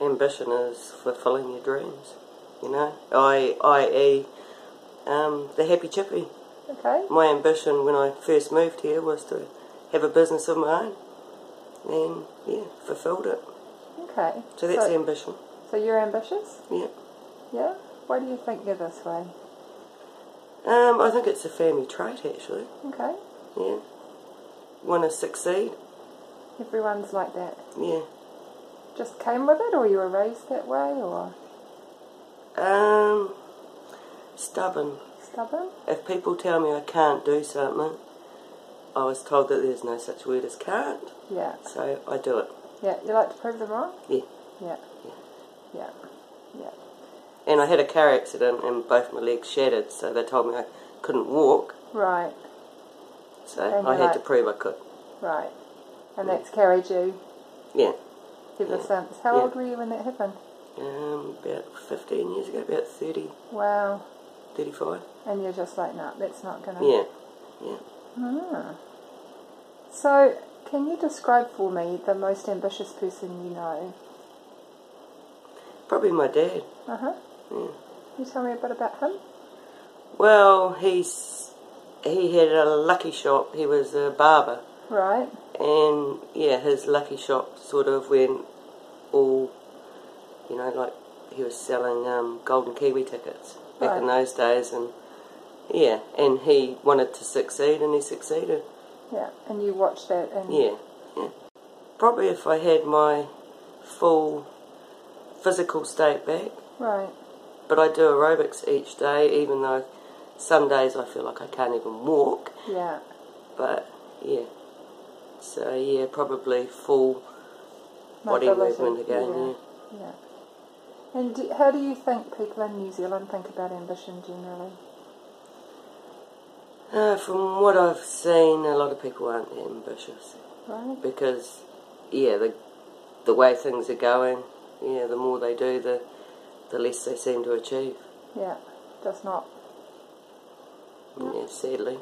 ambition is fulfilling your dreams. You know, I, i.e., um, the Happy Chippie. Okay. My ambition when I first moved here was to have a business of my own, and yeah, fulfilled it. Okay. So that's so, the ambition. so you're ambitious? Yeah. Yeah. Why do you think you're this way? Um, I think it's a family trait actually. Okay. Yeah. Want to succeed. Everyone's like that. Yeah. Just came with it, or you were raised that way, or Um, stubborn. stubborn? If people tell me I can't do something, I was told that there's no such word as can't, Yeah. so I do it. Yeah. You like to prove them wrong? Yeah. Yeah. Yeah. Yeah. And I had a car accident and both my legs shattered, so they told me I couldn't walk, Right. so And I had to prove I could. Right. And that's carried you Yeah. Yeah. since. How Yeah. old were you when that happened? Um, about 15 years ago, about 30, Wow. 35. And you're just like, no, that's not gonna. Yeah. Yeah. Ah. So, can you describe for me the most ambitious person you know? Probably my dad. Uh huh. Yeah. Can you tell me a bit about him? Well, he's he had a lucky shop. He was a barber, Right. and yeah, his lucky shop sort of went all, you know, like he was selling um, golden kiwi tickets back in those days, and yeah, and he wanted to succeed, and he succeeded. Yeah. And you watched that and. Yeah, yeah. Probably if I had my full physical state back, Right. but I do aerobics each day, even though some days I feel like I can't even walk. Yeah. But yeah, so yeah, probably full body movement again. Yeah. Yeah. yeah. And do, how do you think people in New Zealand think about ambition generally? Uh, from what I've seen, a lot of people aren't ambitious Right. because yeah, the the way things are going, yeah, the more they do, the the less they seem to achieve. Yeah. Just not. Yeah, sadly.